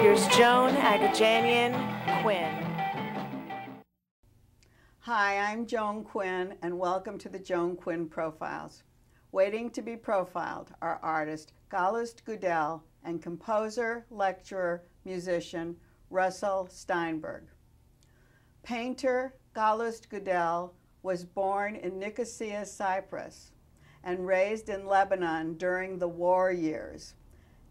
Here's Joan Agajanian Quinn. Hi, I'm Joan Quinn, and welcome to the Joan Quinn Profiles. Waiting to be profiled are artist Kaloust Guedel and composer, lecturer, musician Russell Steinberg. Painter Kaloust Guedel was born in Nicosia, Cyprus, and raised in Lebanon during the war years.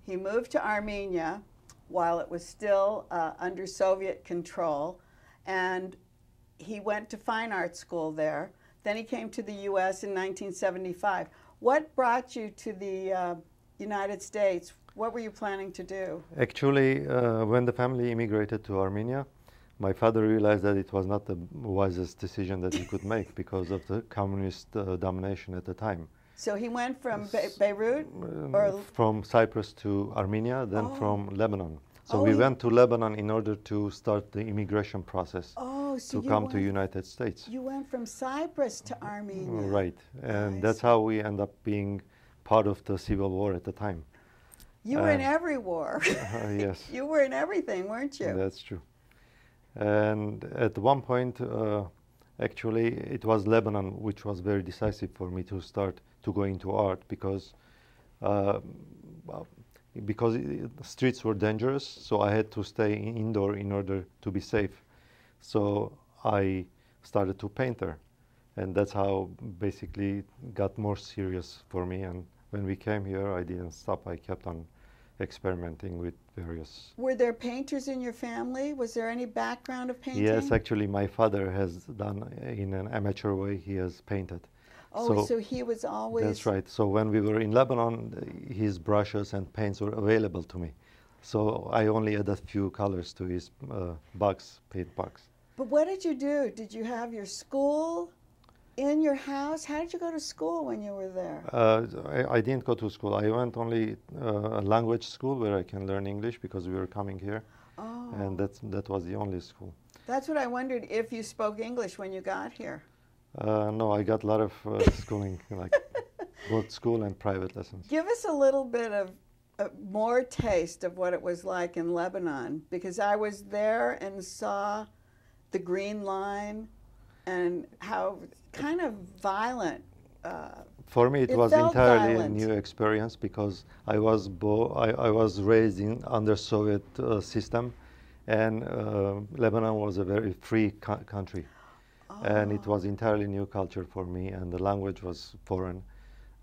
He moved to Armenia while it was still uh, under Soviet control, and he went to fine art school there. Then he came to the U.S. in 1975. What brought you to the uh, United States? What were you planning to do? Actually, uh, when the family immigrated to Armenia, my father realized that it was not the wisest decision that he could make because of the communist uh, domination at the time. So he went from Be Beirut, Um, or from Cyprus to Armenia, then Oh. from Lebanon. So Oh, we went to Lebanon in order to start the immigration process oh, so to come went, to United States. You went from Cyprus to Armenia. Right, and I that's see. how we end up being part of the civil war at the time. You were in Uh, every war. Uh, yes. you were in everything, weren't you? That's true. And at one point, uh, actually, it was Lebanon which was very decisive for me to start to go into art because uh, because i- the streets were dangerous, so I had to stay in- indoor in order to be safe. So I started to paint there, and that's how basically it got more serious for me. And when we came here, I didn't stop. I kept on experimenting with various Were there painters in your family? Was there any background of painting? Yes, actually, my father has done uh, in an amateur way. He has painted. Oh, so, he was always. that's right. So when we were in Lebanon, his brushes and paints were available to me. So I only added a few colors to his uh, box, paint box. But what did you do? Did you have your school in your house? How did you go to school when you were there? Uh, I, I didn't go to school. I went only uh, a language school where I can learn English because we were coming here, Oh, and that's that was the only school. that's what I wondered if you spoke English when you got here. Uh, no, I got a lot of uh, schooling, like both school and private lessons. Give us a little bit of uh, more taste of what it was like in Lebanon because I was there and saw the Green Line and how kind of violent. Uh, For me, it, It was entirely violent. a new experience because I was bo- I, I was raised in under Soviet uh, system, and uh, Lebanon was a very free co- country, and it was entirely new culture for me, and the language was foreign.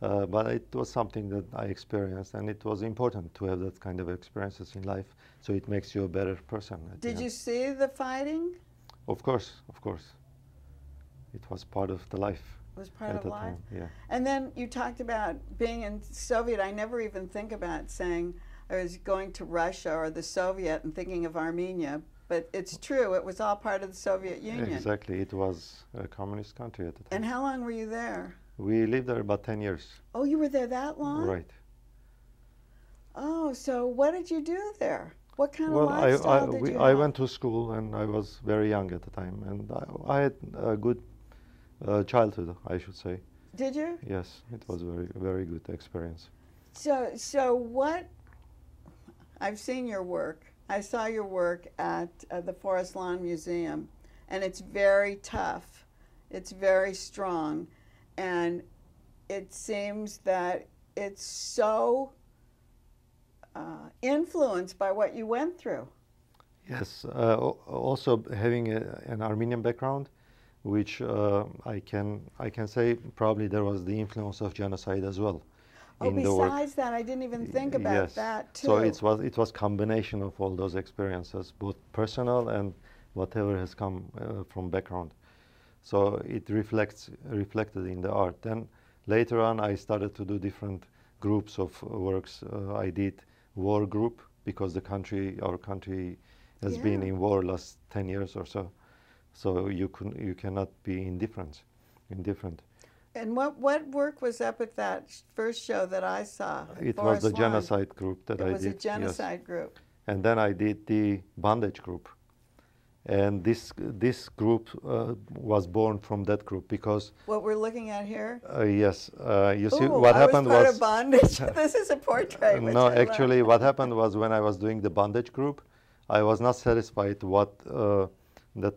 Uh, but it was something that I experienced, and it was important to have that kind of experiences in life, so it makes you a better person. Did you see the fighting? Of course, of course. It was part of the life It was part of the life. time. Yeah. And then you talked about being in Soviet. I never even think about saying I was going to Russia or the Soviet and thinking of Armenia, but it's true. It was all part of the Soviet Union. Exactly. It was a communist country at the time. And how long were you there? We lived there about 10 years. Oh, you were there that long? Right. Oh, so what did you do there? What kind Well, of I, lifestyle I, did we, you I have? went to school and I was very young at the time. And I, I had a good uh, childhood, I should say. Did you? Yes, it was a very, very good experience. So, so what? I've seen your work. I saw your work at uh, the Forest Lawn Museum, and it's very tough. It's very strong, and it seems that it's so uh, influenced by what you went through. Yes, uh, also having a, an Armenian background, which uh, I can I can say probably there was the influence of genocide as well. Oh, besides that, I didn't even think about yes. that too. So it was it was combination of all those experiences, both personal and whatever has come uh, from background. So it reflects reflected in the art. Then later on, I started to do different groups of works. Uh, I did war group because the country, our country, has been in war last 10 years or so. So you, can, you cannot be indifferent. indifferent. And what, what work was up at that first show that I saw? It was the Lawn? genocide group that It I did. It was a yes. genocide group. And then I did the bondage group. And this, this group uh, was born from that group because, What we're looking at here? uh, yes, uh, you see, what I happened was part was. of bondage. this is a portrait. no, I love. actually, what happened was when I was doing the bondage group, I was not satisfied what uh, that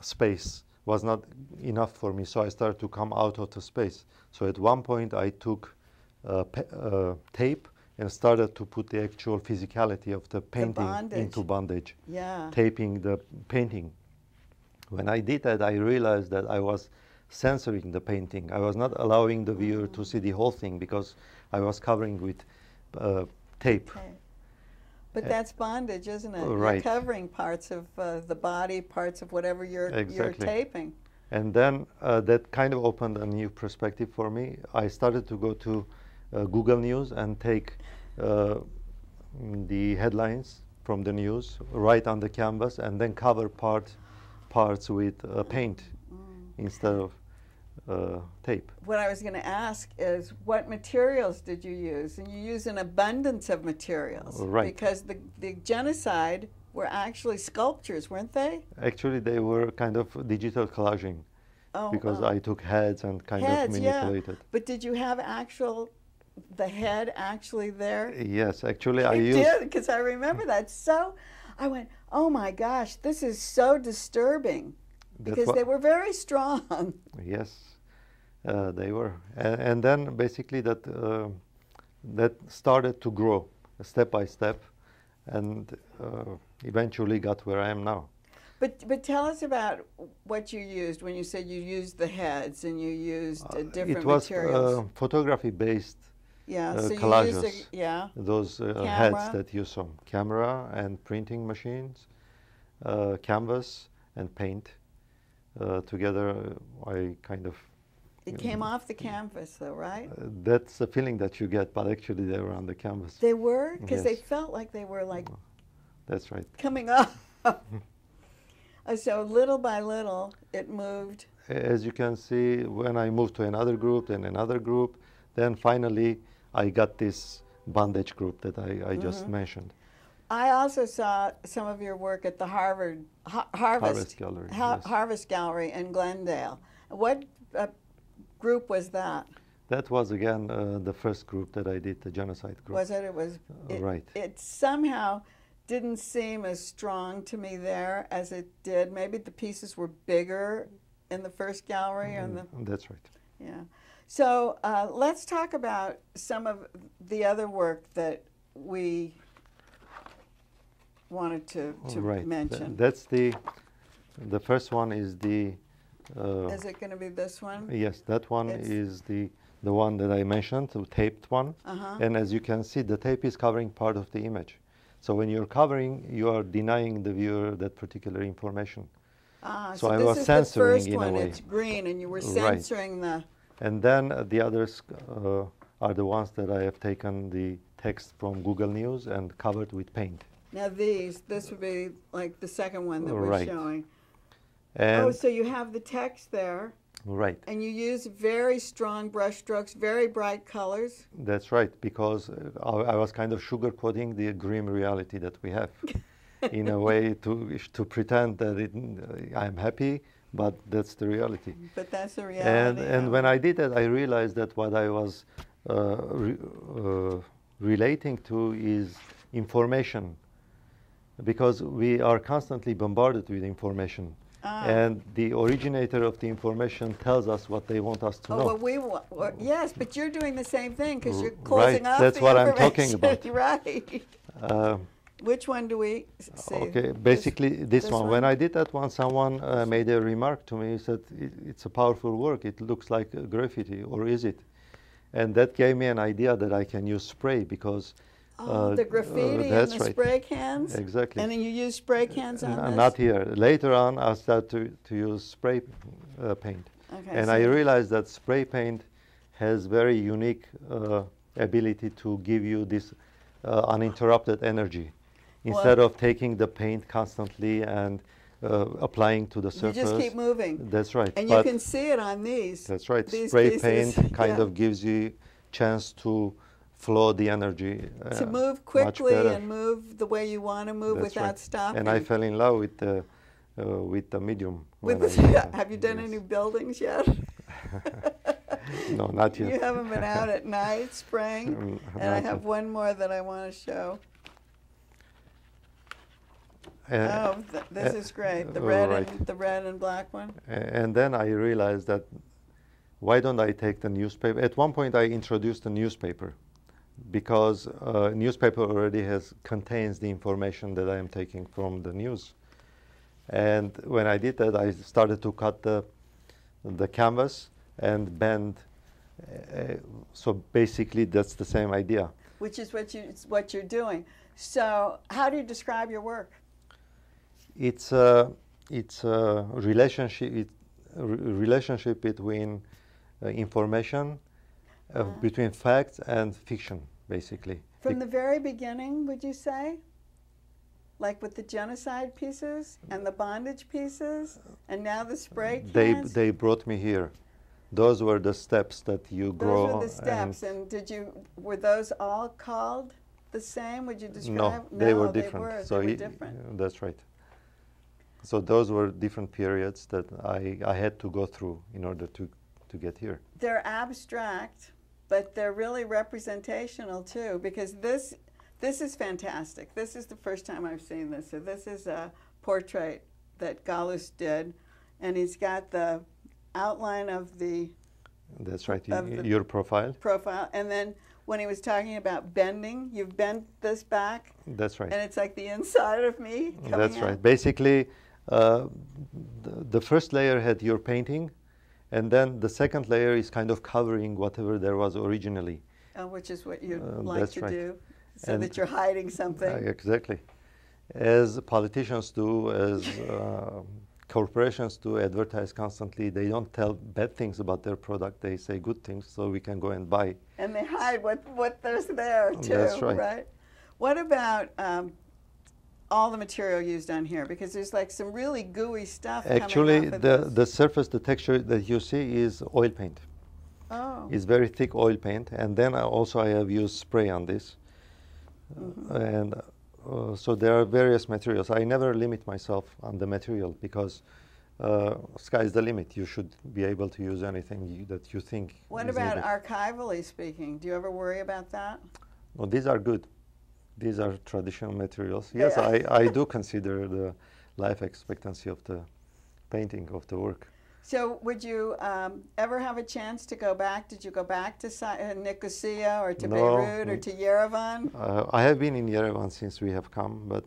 space was not enough for me. So I started to come out of the space. So at one point, I took uh, uh, tape and started to put the actual physicality of the painting bondage. into bondage, Yeah. taping the painting. When I did that, I realized that I was censoring the painting. I was not allowing the viewer to see the whole thing because I was covering with uh, tape. Okay. But Uh, that's bondage, isn't it? right. You're covering parts of uh, the body, parts of whatever you're, you're Exactly. taping. And then uh, that kind of opened a new perspective for me. I started to go to uh, Google News and take uh, mm, the headlines from the news, right on the canvas, and then cover part, parts with uh, paint instead of uh, tape. What I was going to ask is what materials did you use? And you use an abundance of materials. Right. Because the, the genocide were actually sculptures, weren't they? Actually, they were kind of digital collaging Oh, because wow. I took heads and kind Heads, of yeah. manipulated. But did you have actual, the head actually there? Yes, actually, I used. did, because I remember that. So I went, oh my gosh, this is so disturbing. Because they were very strong. Yes, uh, they were, and, and then basically that uh, that started to grow step by step, and uh, eventually got where I am now. But but tell us about what you used when you said you used the heads and you used uh, different it was materials. uh, photography based. yeah, uh, so you used a, yeah. Those uh, heads that you saw, camera and printing machines, uh, canvas and paint. Uh, together, uh, I kind of. It came off the canvas though, right? Uh, that's the feeling that you get, but actually they were on the canvas. They were because they felt like they were like That's right. coming up. Uh, so little by little, it moved. As you can see, when I moved to another group, then another group, then finally I got this bondage group that I, I just Mm-hmm. mentioned. I also saw some of your work at the Harvard ha- Harvest, Harvest Gallery, Ha- yes. Harvest Gallery in Glendale. What uh, group was that? That was again uh, the first group that I did, the genocide group. Was it? It was. Uh, It, right. It somehow didn't seem as strong to me there as it did. Maybe the pieces were bigger in the first gallery, and the Mm, That's right. yeah. So uh, let's talk about some of the other work that we wanted to, to right. Th- mention. that's the, the first one is the, Is it going to be this one? yes, that one It's- is the, the one that I mentioned, the taped one. Uh-huh. And as you can see, the tape is covering part of the image. So when you're covering, you are denying the viewer that particular information. Ah, so so, I this was is censoring the first one. It's green, and you were Right. censoring the. And then uh, the others uh, are the ones that I have taken the text from Google News and covered with paint. Now these, this would be like the second one that we're Right. showing. And oh, so you have the text there, right, and you use very strong brush strokes, very bright colors. that's right, because uh, I, I was kind of sugarcoating the grim reality that we have, in a way to to pretend that it, uh, I'm happy, but that's the reality. But that's the reality. and and when. I did that, I realized that what I was uh, re- uh, relating to is information, because we are constantly bombarded with information, Ah. and the originator of the information tells us what they want us to Oh, know. well, we wa- wa- yes, but you're doing the same thing because you're closing right, off that's the what I'm talking information. right. Uh, Which one do we see? okay, basically this, this one. one? When I did that one, someone uh, made a remark to me. He said, it, "It's a powerful work. It looks like graffiti, or is it?" And that gave me an idea that I can use spray because. Oh, uh, the uh, graffiti and the right. spray cans. Exactly. And then you use spray cans on N-. Not here. Later on, I started to, to use spray uh, paint. Okay, and so I realized that spray paint has very unique uh, ability to give you this uh, uninterrupted energy. instead of taking the paint constantly and uh, applying to the surface. You just keep moving. That's right. And you can see it on these. that's right. these Spray pieces, paint kind yeah. of gives you chance to flow the energy. to uh, move quickly and move the way you want to move That's without right. stopping. And I fell in love with the uh, with the medium. With the, I have you done Yes. any buildings yet? No, not yet. you haven't been out at night spraying. Mm, And I have yet. one more that I want to show. Uh, oh, th- this uh, is great. The uh, red right. and the red and black one. And then I realized that why don't I take the newspaper? At one point, I introduced a newspaper because uh, newspaper already has contains the information that I am taking from the news. And when I did that, I started to cut the the canvas and bend. Uh, so basically, that's the same idea. which is what you it's what you're doing. So, how do you describe your work? It's a it's a relationship it, a relationship between uh, information uh, Uh-huh. between facts and fiction, basically. From the very beginning, would you say? Like with the genocide pieces and the bondage pieces, and now the spray they cans. they they brought me here. Those were the steps that you grow. Those were the steps, and, did you were those all called the same? Would you describe? no, they were they different. were, so they were different. that's right. So those were different periods that I, I had to go through in order to, to get here. they're abstract, but they're really representational too. Because this, this is fantastic. This is the first time I've seen this. So this is a portrait that Kaloust did, and he's got the outline of the That's right. Your profile. profile, and then when he was talking about bending, you've bent this back, That's right. and it's like the inside of me. That's out. right. Basically, uh, the, the first layer had your painting, and then the second layer is kind of covering whatever there was originally. Uh, which is what you Uh, like to right. do, so And- that you're hiding something. exactly. As politicians do, as uh, corporations do, advertise constantly. They don't tell bad things about their product. They say good things, so we can go and buy. and they hide what, what there's there too, That's right. What about um, all the material used on here? Because there's like some really gooey stuff. Actually, the, this. the surface, the texture that you see is oil paint. oh, It's very thick oil paint, and then I also I have used spray on this. Mm-hmm. Uh, and uh, so there are various materials. I never limit myself on the material because uh, sky's the limit. You should be able to use anything you, that you think. what about needed. archivally speaking? Do you ever worry about that? No, these are good. These are traditional materials. Yes, Yeah. I, I do consider the life expectancy of the painting of the work. So, would you um, ever have a chance to go back? Did you go back to uh, Nicosia or to No, Beirut or to Yerevan? Uh, I have been in Yerevan since we have come, but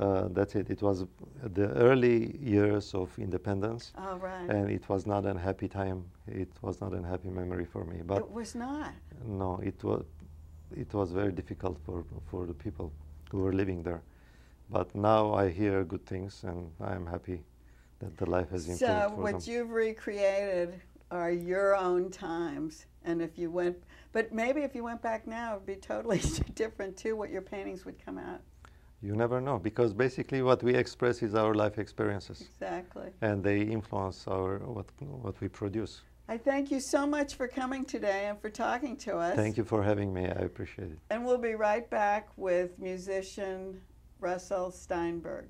uh, that's it. It was the early years of independence, Oh, right. and it was not a happy time. It was not a happy memory for me. But it was not. no, it was it was very difficult for for the people who were living there. But now I hear good things, and I am happy that the life has improved So, what them. you've recreated are your own times. And if you went, but maybe if you went back now, it would be totally different too, what your paintings would come out. You never know because basically what we express is our life experiences, Exactly. and they influence our what what we produce. I thank you so much for coming today and for talking to us. Thank you for having me. I appreciate it. And we'll be right back with musician Russell Steinberg.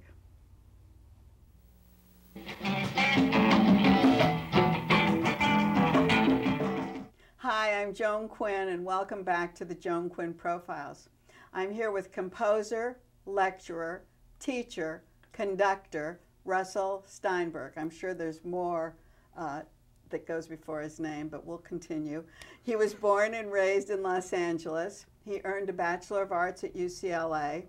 Hi, I'm Joan Quinn, and welcome back to the Joan Quinn Profiles. I'm here with composer, lecturer, teacher, conductor Russell Steinberg. I'm sure there's more uh, that goes before his name, but we'll continue. He was born and raised in Los Angeles. He earned a Bachelor of Arts at UCLA,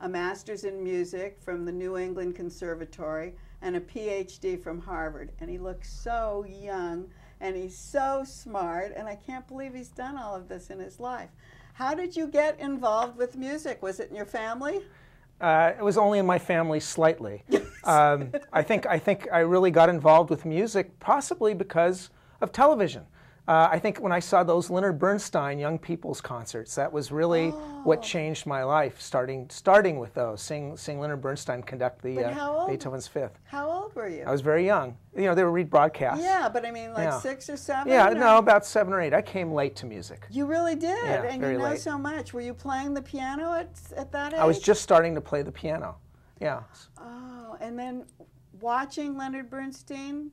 a Master's in Music from the New England Conservatory, and a PhD from Harvard. And he looks so young and he's so smart, and I can't believe he's done all of this in his life. How did you get involved with music? Was it in your family? Uh, it was only in my family slightly. um, I think I think I really got involved with music possibly because of television. Uh, I think when I saw those Leonard Bernstein young people's concerts, that was really what changed my life. Starting starting with those, seeing seeing Leonard Bernstein conduct the old- Beethoven's Fifth. How old were you? I was very young. You know, they would read broadcasts. yeah, but I mean, like Yeah. six or seven. Yeah, or- no, about seven or eight. I came late to music. You really did, Yeah, and you know late. so much. Were you playing the piano at at that age? I was just starting to play the piano. Yeah. Oh, and then watching Leonard Bernstein.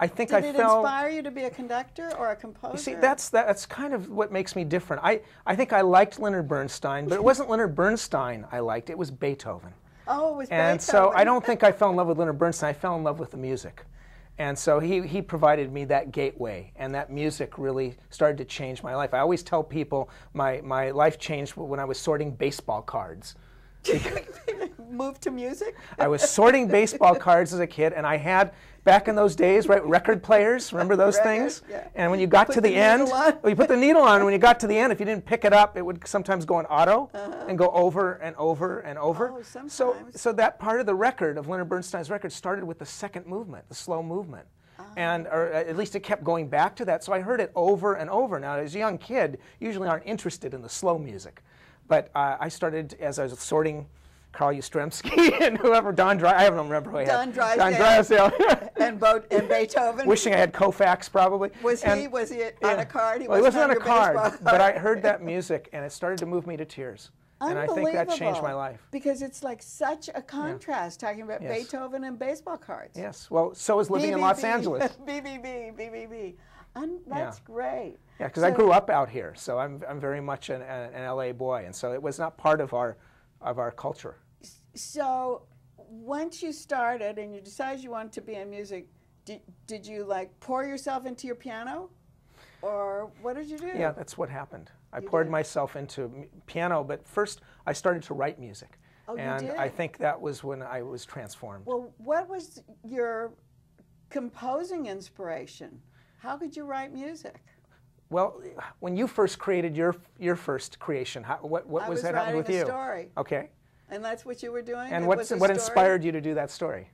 I think Did I it fell. inspire you to be a conductor or a composer? You see, that's that's kind of what makes me different. I, I think I liked Leonard Bernstein, but it wasn't Leonard Bernstein I liked. It was Beethoven. oh, it was And so I don't think I fell in love with Leonard Bernstein. I fell in love with the music. And so he, he provided me that gateway, and that music really started to change my life. I always tell people my, my life changed when I was sorting baseball cards. moved to music. I was sorting baseball cards as a kid, and I had back in those days, right, record players. Remember those Record, things? yeah. And when you got Put to the, the end, you put the needle on. And when you got to the end, if you didn't pick it up, it would sometimes go in auto and go over and over and over. Oh, So, sometimes. so that part of the record of Leonard Bernstein's record started with the second movement, the slow movement. Ah. And or at least it kept going back to that. So I heard it over and over. Now, as a young kid, usually aren't interested in the slow music. But uh, I started as I was sorting Carl Yastrzemski and whoever, Don Dry, I don't remember who I Don had. Drysdale. Don Drysdale. and, Bo- and Beethoven. Wishing I had Koufax probably. was he was he on yeah. a card? He well, he wasn't on a your card, but I heard that music and it started to move me to tears. And I think that changed my life. because it's like such a contrast talking about Yes. Beethoven and baseball cards. Yes. Well, so is living in Los BBB, Angeles. BBB, BBB. Un- that's great. Yeah, because I grew up out here, so I'm, I'm very much an, an, LA boy, and so it was not part of our of our culture. So once you started and you decided you wanted to be in music, did, did you like pour yourself into your piano? Or what did you do? Yeah, that's what happened. I poured did. myself into m- piano, but first I started to write music, Oh, you and I think that was when I was transformed. Well, what was your composing inspiration? How could you write music? Well, when you first created your your first creation, how, what what I was was that happening with a you? story. Okay. And that's what you were doing? And what what inspired you to do that story?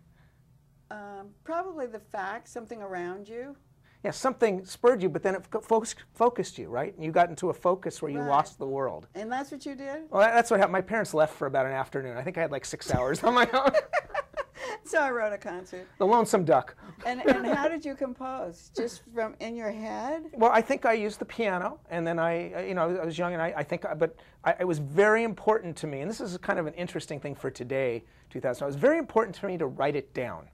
Um, probably the fact, something around you. Yeah, something spurred you, but then it fo- focused, focused you, right? And You got into a focus where you Right. lost the world. And that's what you did? Well, that's what happened. My parents left for about an afternoon. I think I had like six hours on my own. So I wrote a concert. the Lonesome Duck. And, and how did you compose? Just from in your head? Well, I think I used the piano, and then I, uh, you know, I was young, and I, I think, I- but I, it was very important to me, and this is kind of an interesting thing for today, 2000. It was very important to me to write it down.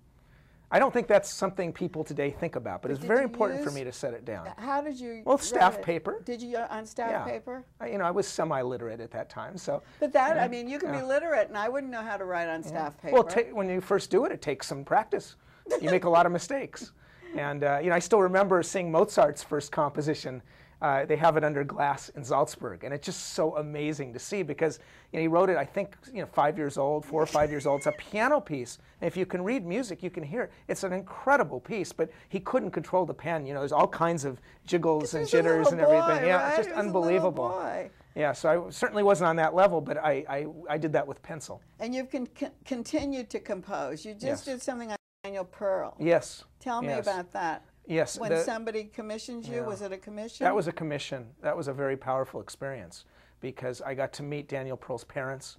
I don't think that's something people today think about, but it's very important for me to set it down. How did you? Well, staff it? paper. Did you uh, on staff Yeah. paper? I, you know, I was semi-literate at that time, so. But that, I mean, you can Yeah. be literate, and I wouldn't know how to write on staff paper. Well, when you first do it, it takes some practice. You make a lot of mistakes. And uh, you know, I still remember seeing Mozart's first composition. Uh, they have it under glass in Salzburg, and it's just so amazing to see because you know, he wrote it, I think, you know, five years old, four or five years old. It's a piano piece, and if you can read music, you can hear it. It's an incredible piece, but he couldn't control the pen. You know, there's all kinds of jiggles and He was a jitters and everything. boy, yeah, right? it's just He was a little unbelievable. Yeah, so I certainly wasn't on that level, but I, I, I did that with pencil. And you've con- con- continued to compose. You just Yes. did something on Daniel Pearl. Yes. Tell me yes. about that. Yes. When the- somebody commissions you, Yeah. was it a commission? That was a commission. That was a very powerful experience because I got to meet Daniel Pearl's parents.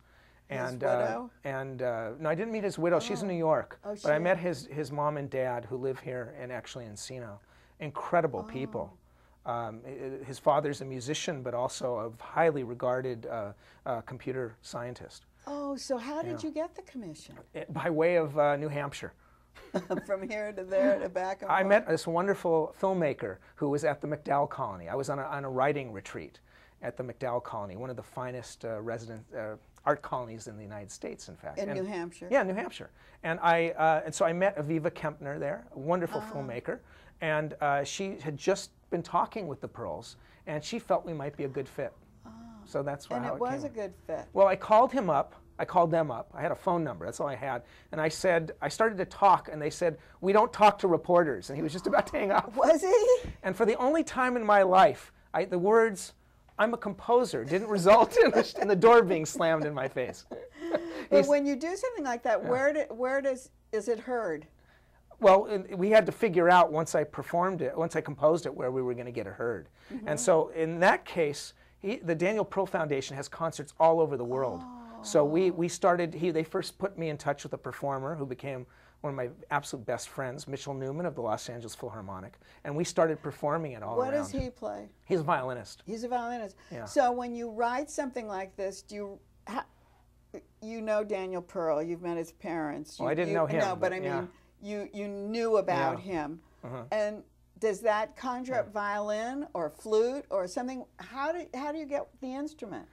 And, widow? Uh, and uh, no, I didn't meet his widow. She's in New York. Oh, but I met his, his mom and dad who live here and actually in Encino. Incredible people. Oh. Um, i- i- his father's a musician, but also a highly regarded uh, uh, computer scientist Oh, so how did Yeah. you get the commission? eh, by way of uh, New Hampshire. From here to there to back I met this wonderful filmmaker who was at the MacDowell Colony. I was on a, on a writing retreat at the MacDowell Colony, one of the finest uh, resident uh, art colonies in the United States, in fact. in And- New Hampshire. Yeah, New Hampshire. And I uh, and so I met Aviva Kempner there, a wonderful Ah. filmmaker, and uh, she had just been talking with the Pearls, and she felt we might be a good fit. So that's why. and it was a good fit. Well, I called him up. I called them up. I had a phone number. That's all I had. And I said, I started to talk, and they said, we don't talk to reporters. And he was just about to hang up. Was he? And for the only time in my life, I, the words, I'm a composer, didn't result in the, in the door being slammed in my face. But when you do something like that, where do, where does is it heard? well, we had to figure out once I performed it, once I composed it, where we were going to get it heard. Mm-hmm. And so in that case, he, the Daniel Pearl Foundation has concerts all over the world. Oh. So we, we started, he, they first put me in touch with a performer who became one of my absolute best friends, Mitchell Newman of the Los Angeles Philharmonic. And we started performing it all What around. does he play? He's a violinist. He's a violinist. Yeah. So when you write something like this, do you ha, you know Daniel Pearl? You've met his parents. Well, I didn't you- know him, No, but but I mean, yeah. you you knew about Yeah. him. Uh-huh. And does that conjure up violin or flute or something? How do how do you get the instrument?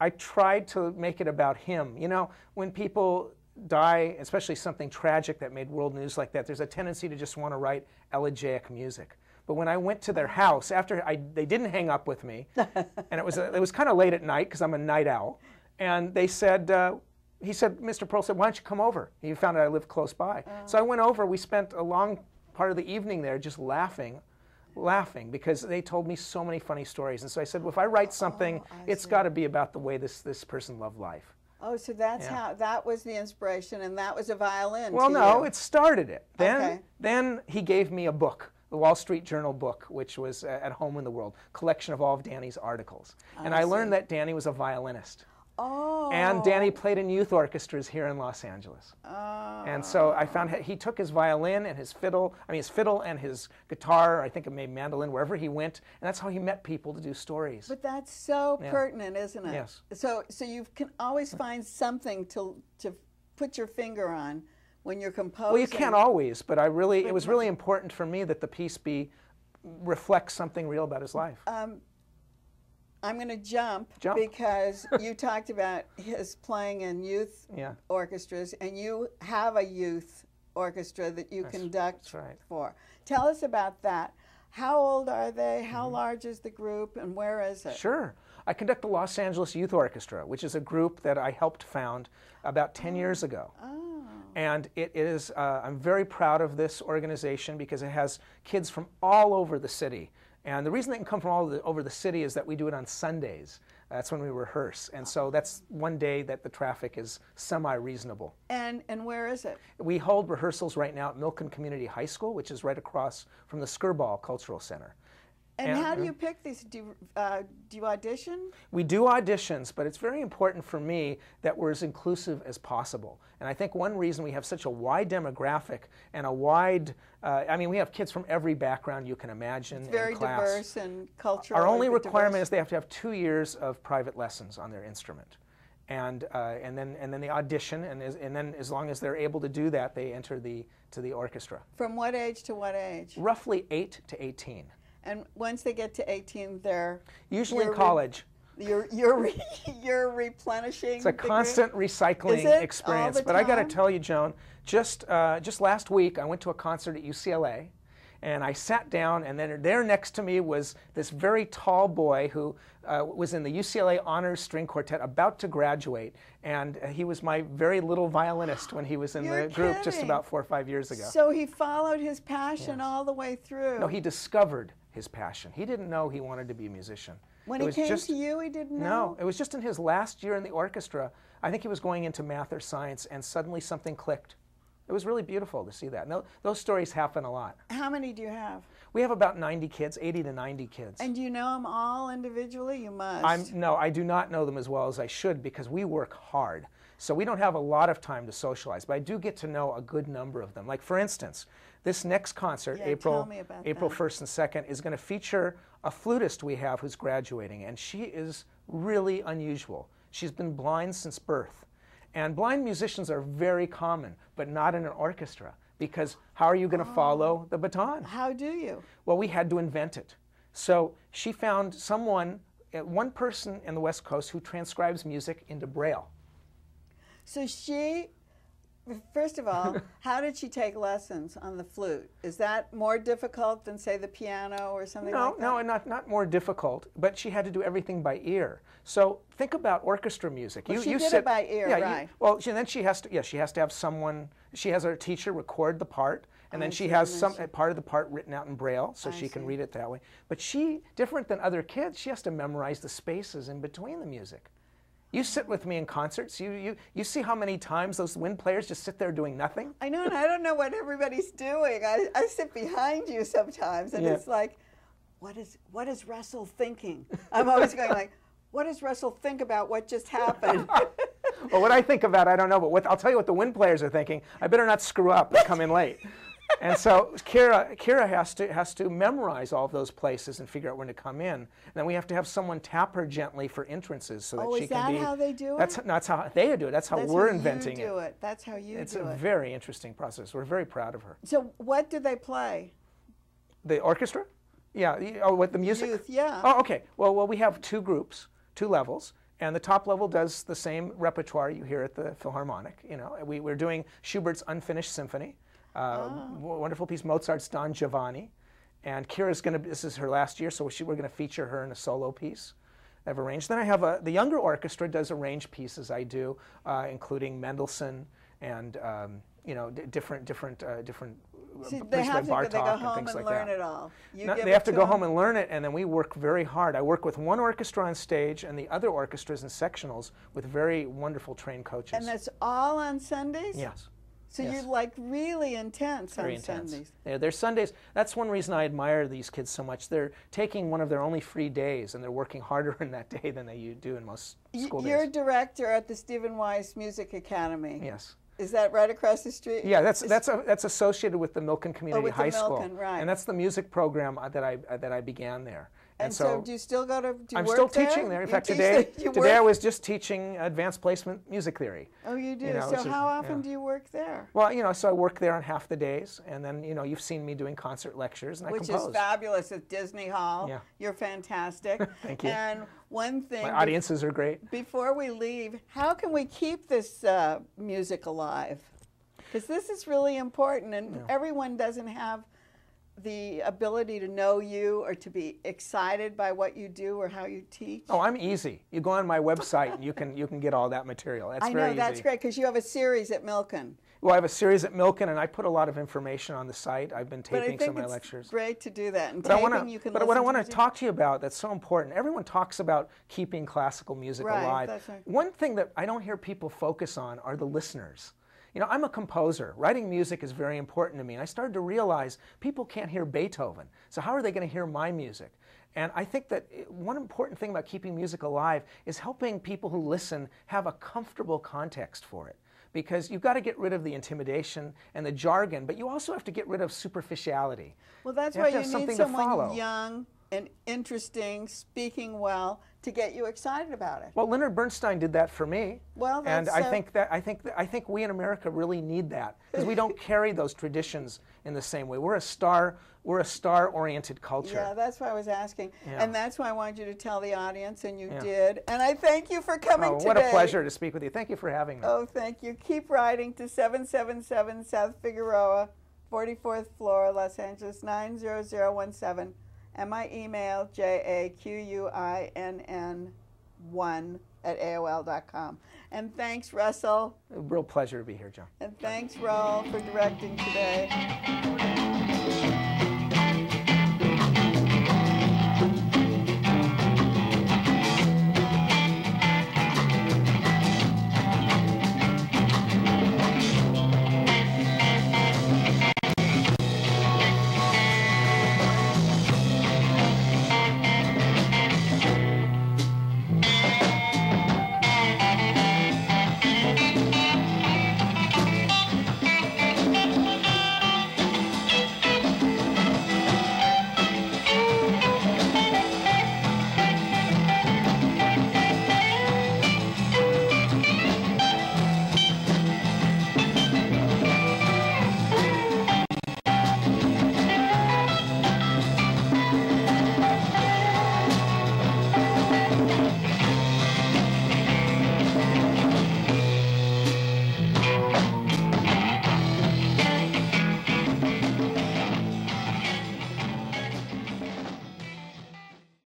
I tried to make it about him. You know, when people die, especially something tragic that made world news like that, there's a tendency to just want to write elegiac music. But when I went to their house, after I, they didn't hang up with me, and it was, a, it was kind of late at night because I'm a night owl, and they said, uh, he said, Mr. Pearl said, why don't you come over? He found out I lived close by. So I went over, we spent a long part of the evening there just laughing, laughing because they told me so many funny stories. And so I said, well, if I write something, Oh, I it's see. got to be about the way this, this person loved life. Oh, so that's Yeah. how that was the inspiration, and that was a violin. Well, no, you. it started it. Then, Okay. then he gave me a book, the Wall Street Journal book, which was uh, at home in the world, collection of all of Danny's articles. and I learned that Danny was a violinist. Oh. And Danny played in youth orchestras here in Los Angeles. Oh. And so I found he took his violin and his fiddle, I mean his fiddle and his guitar, I think it made mandolin, wherever he went, and that's how he met people to do stories. But that's so Yeah. pertinent, isn't it? Yes. So so you can always find something to to put your finger on when you're composing. Well, you can't always, but I really, it was really important for me that the piece be reflect something real about his life. Um, I'm going to jump, Jump. because you talked about his playing in youth yeah, orchestras, and you have a youth orchestra that you conduct that's right. for. Tell us about that. How old are they? How Mm-hmm. large is the group, and where is it? Sure. I conduct the Los Angeles Youth Orchestra, which is a group that I helped found about 10 years ago. Oh. And it is, uh, I'm very proud of this organization because it has kids from all over the city. And the reason they can come from all the, over the city is that we do it on Sundays. That's when we rehearse. And so that's one day that the traffic is semi reasonable. And and where is it? We hold rehearsals right now at Milken Community High School, which is right across from the Skirball Cultural Center. And And- how do you pick these? Do you, uh, do you audition? We do auditions, but it's very important for me that we're as inclusive as possible. And I think one reason we have such a wide demographic and a wide, uh, I mean, we have kids from every background you can imagine. in Very diverse and cultural. Our only requirement is they have to have two years of private lessons on their instrument. And, uh, and, then, and then they audition, and, as, and then as long as they're able to do that, they enter the, to the orchestra. From what age to what age? Roughly 8 to 18. And once they get to 18, they're Usually in college. you're you're re, you're replenishing. It's a the group? constant recycling Is it all experience. But I got to tell you, Joan, just uh, just last week I went to a concert at UCLA, and I sat down, and then there next to me was this very tall boy who uh, was in the UCLA Honors String Quartet, about to graduate, and uh, he was my very little violinist when he was in You're the group just about four or five years ago. So he followed his passion all the way through. no, he discovered his passion. He didn't know he wanted to be a musician. when It he came just- to you, he didn't know? no, it was just in his last year in the orchestra. I think he was going into math or science, and suddenly something clicked. It was really beautiful to see that. And those stories happen a lot. How many do you have? We have about 90 kids, 80 to 90 kids. And do you know them all individually? You must. I'm, no, I do not know them as well as I should because we work hard. So we don't have a lot of time to socialize, but I do get to know a good number of them. Like, for instance, this next concert, Yeah, April, tell me about April that. 1st and 2nd, is going to feature a flutist we have who's graduating, and she is really unusual. She's been blind since birth. And blind musicians are very common, but not in an orchestra, because how are you going to follow the baton? How do you? Well, we had to invent it. So she found someone, uh, one person in the West Coast who transcribes music into Braille. So she, first of all, how did she take lessons on the flute? Is that more difficult than, say, the piano or something No, like that? no, not, not more difficult, but she had to do everything by ear. So think about orchestra music. Well, she did it by ear, yeah, you- well, she, then she has to, yeah, she has to have someone, she has her teacher record the part, and then I she has some she- part of the part written out in Braille, so I she can read it that way. But she, different than other kids, she has to memorize the spaces in between the music. You sit with me in concerts. You, you, you see how many times those wind players just sit there doing nothing? I know, and I don't know what everybody's doing. I, I sit behind you sometimes, and Yeah. it's like, what is what is Russell thinking? I'm always going like, what does Russell think about what just happened? Well, what I think about, I don't know, but what, I'll tell you what the wind players are thinking. I better not screw up and come in late. And so Kira, Kira has to has to memorize all of those places and figure out when to come in. And then we have to have someone tap her gently for entrances so that Oh, she is can that be. how they do it? That's that's how they do it. That's how That's we're how inventing you do it. That's how you It's do it. It's a very interesting process. We're very proud of her. so what do they play? The orchestra? Yeah. Oh, what the music? Youth, yeah. Oh, okay. Well, well, we have two groups, two levels, and the top level does the same repertoire you hear at the Philharmonic. You know, we, we're doing Schubert's Unfinished Symphony, uh, Ah. wonderful piece, Mozart's Don Giovanni, and Kira's going to. This is her last year, so she, we're going to feature her in a solo piece. I've arranged. Then I have a, the younger orchestra does arranged pieces I do, uh, including Mendelssohn and um, you know different different uh, different. uh, See, pieces they have to go, they go and home things and like learn that. it all. You No, they it have to go them? home and learn it, and then we work very hard. I work with one orchestra on stage and the other orchestras and sectionals with very wonderful trained coaches. And that's all on Sundays? yes, So yes. you're like really intense very on intense. Sundays. Yeah, their Sundays. That's one reason I admire these kids so much. They're taking one of their only free days, and they're working harder in that day than they do in most school You're days. director at the Stephen Wise Music Academy. Yes. Is that right across the street? Yeah, that's that's a, that's associated with the Milken Community with the High School, right. and that's the music program uh, that I uh, that I began there. And so, do you still go to? Do you I'm still teaching there. In You fact, today? Today I was just teaching advanced placement music theory. Oh, you do. know, so how often do you work there? Well, you know, so I work there on half the days, and then you know you've seen me doing concert lectures, and I Which compose. is fabulous at Disney Hall. Yeah. You're fantastic. Thank you. And one thing. My audiences are great. Before we leave, how can we keep this uh, music alive? Because this is really important, and everyone doesn't have the ability to know you or to be excited by what you do or how you teach. Oh, I'm easy. You go on my website, and you can you can get all that material. That's I very know that's great because you have a series at Milken. Well, I have a series at Milken, and I put a lot of information on the site. I've been I taping some of my it's lectures. great to do that. And But I taping, want you to. can But what I want to talk to you about that's so important. Everyone talks about keeping classical music Right, alive. that's right. One thing that I don't hear people focus on are the listeners. You know, I'm a composer. Writing music is very important to me, and I started to realize people can't hear Beethoven. So how are they going to hear my music? And I think that eh, one important thing about keeping music alive is helping people who listen have a comfortable context for it. Because you've got to get rid of the intimidation and the jargon, but you also have to get rid of superficiality. Well, that's You why have to you have need something to someone follow. young and interesting, speaking well, to get you excited about it. Well, Leonard Bernstein did that for me. Well, and I uh, think that I think that, I think we in America really need that because we don't carry those traditions in the same way. We're a star we're a star-oriented culture. Yeah, that's why I was asking. Yeah. And that's why I wanted you to tell the audience, and you Yeah. did. And I thank you for coming oh, today. what a pleasure to speak with you. Thank you for having me. Oh, thank you. Keep writing to 777 South Figueroa, 44th floor, Los Angeles 90017. And my email, J-A-Q-U-I-N-N 1 at AOL.com. And thanks, Russell. A real pleasure to be here, Joan. And thanks, Raul, for directing today.